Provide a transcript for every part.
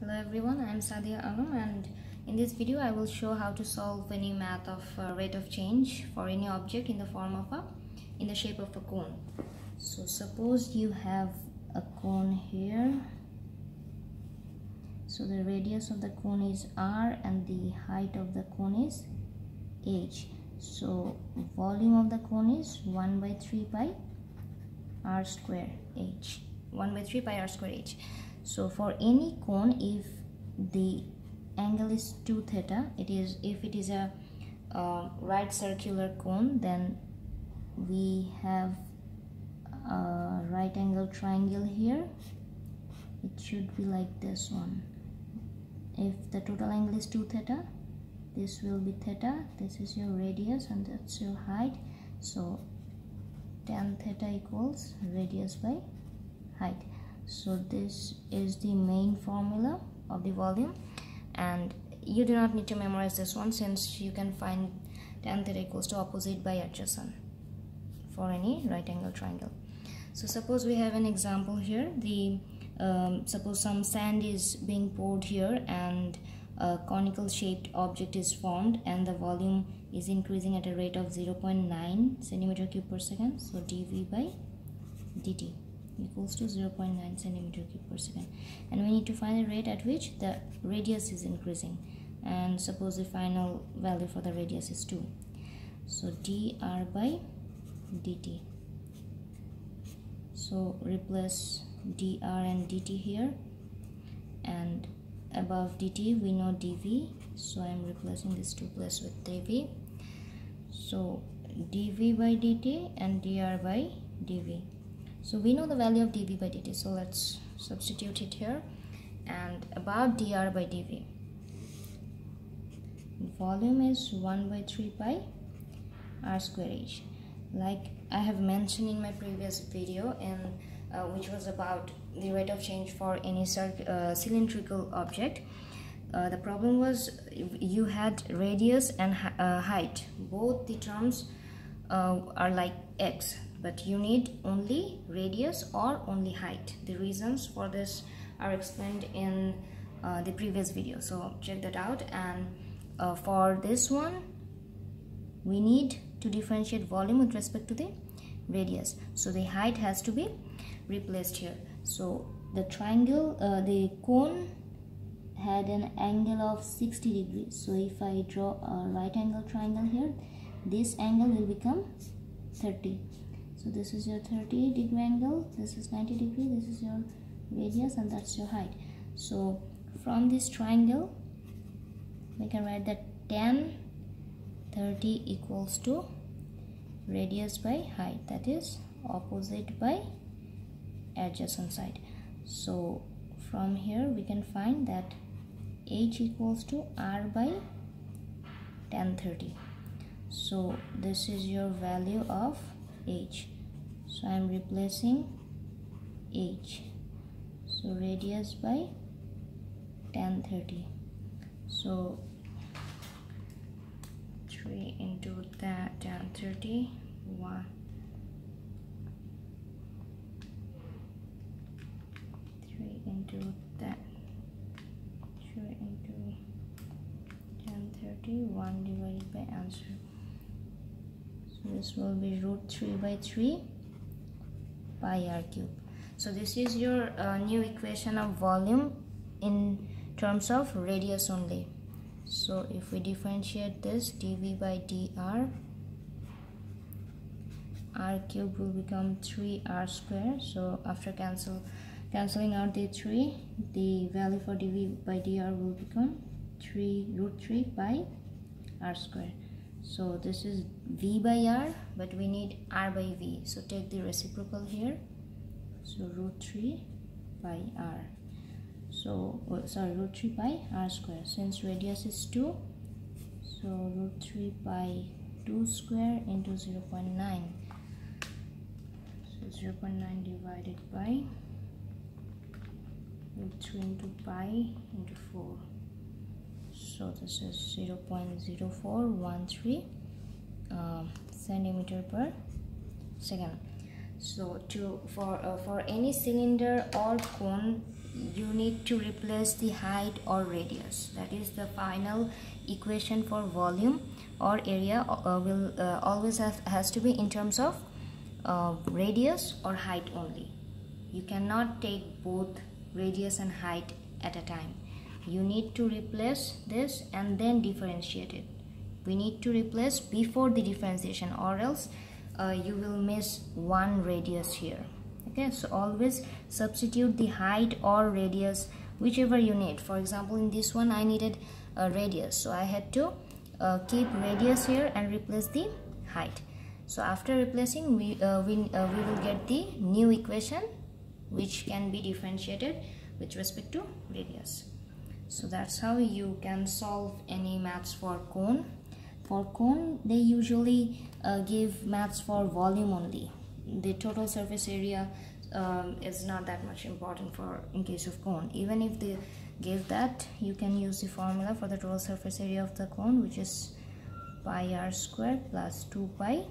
Hello everyone, I am Sadia Anum and in this video I will show how to solve any math of uh, rate of change for any object in the form of a in the shape of a cone. So suppose you have a cone here. So the radius of the cone is r and the height of the cone is h. So volume of the cone is 1 by 3 pi r square h. 1 by 3 pi r square h so for any cone if the angle is 2 theta it is if it is a uh, right circular cone then we have a right angle triangle here. It should be like this one. If the total angle is 2 theta this will be theta. This is your radius and that's your height. So tan theta equals radius by height so this is the main formula of the volume. And you do not need to memorize this one since you can find tan theta equals to opposite by adjacent for any right angle triangle. So suppose we have an example here. The um, suppose some sand is being poured here and a conical shaped object is formed and the volume is increasing at a rate of 0.9 centimeter cube per second so dv by dt equals to 0.9 centimeter cube per second. And we need to find the rate at which the radius is increasing. And suppose the final value for the radius is 2 so dr by dt. So replace dr and dt here. And above dt we know dv. So i'm replacing this 2 plus with dv. So dv by dt and dr by dv so we know the value of dv by dt so let's substitute it here. And about dr by dv. Volume is 1 by 3 pi r square h. Like i have mentioned in my previous video and uh, which was about the rate of change for any uh, cylindrical object uh, the problem was you had radius and uh, height. Both the terms uh, are like x but you need only radius or only height. The reasons for this are explained in uh, the previous video. So check that out. And uh, for this one we need to differentiate volume with respect to the radius. So the height has to be replaced here. So the triangle uh, the cone had an angle of 60 degrees. So if I draw a right angle triangle here this angle will become 30 so this is your 30 degree angle this is 90 degree this is your radius and that's your height. So from this triangle we can write that tan 30 equals to radius by height that is opposite by adjacent side. So from here we can find that h equals to r by tan 30 so this is your value of h so I am replacing h. So radius by tan 30 so 3 into that tan 30 1 3 into that 3 into tan 30 1 divided by answer. So this will be root 3 by 3 pi r cube. So this is your uh, new equation of volume in terms of radius only. So if we differentiate this dv by dr r cube will become 3r square. So after cancel cancelling out the 3 the value for dv by dr will become 3 root 3 pi r square so this is v by r but we need r by v. So take the reciprocal here. So root 3 by r. So oh, sorry root 3 by r square. Since radius is 2 so root 3 by 2 square into 0 0.9 so 0 0.9 divided by root 3 into pi into 4 so this is 0 0.0413 uh, centimeter per second. So to for uh, for any cylinder or cone you need to replace the height or radius. That is the final equation for volume or area uh, will uh, always have, has to be in terms of uh, radius or height only. You cannot take both radius and height at a time you need to replace this and then differentiate it. We need to replace before the differentiation or else uh, you will miss one radius here. Okay so always substitute the height or radius whichever you need. For example in this one I needed a radius. So I had to uh, keep radius here and replace the height. So after replacing we uh, we, uh, we will get the new equation which can be differentiated with respect to radius so that's how you can solve any maths for cone. For cone they usually uh, give maths for volume only. The total surface area um, is not that much important for in case of cone. Even if they give that you can use the formula for the total surface area of the cone which is pi r square plus 2 pi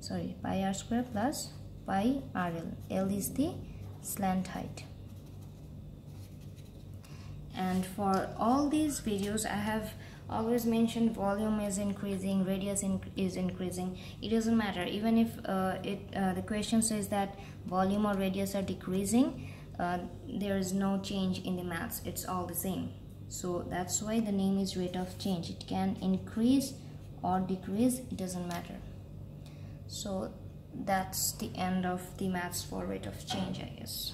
sorry pi r square plus pi rl l is the slant height and for all these videos I have always mentioned volume is increasing radius in is increasing. It doesn't matter. Even if uh, it uh, the question says that volume or radius are decreasing uh, there is no change in the maths. It's all the same. So that's why the name is rate of change. It can increase or decrease. It doesn't matter. So that's the end of the maths for rate of change I guess